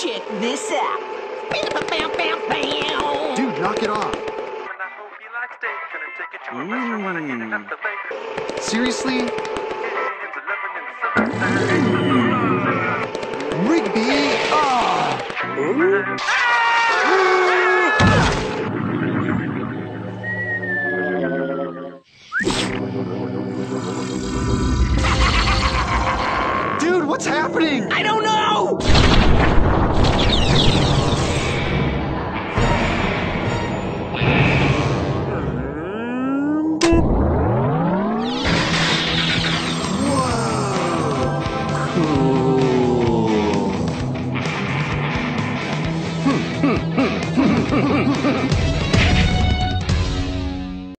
Check this out. Dude, knock it off. Seriously? Rigby! Ah! Dude, what's happening? I don't know! Hmm, hmm, hmm, hmm.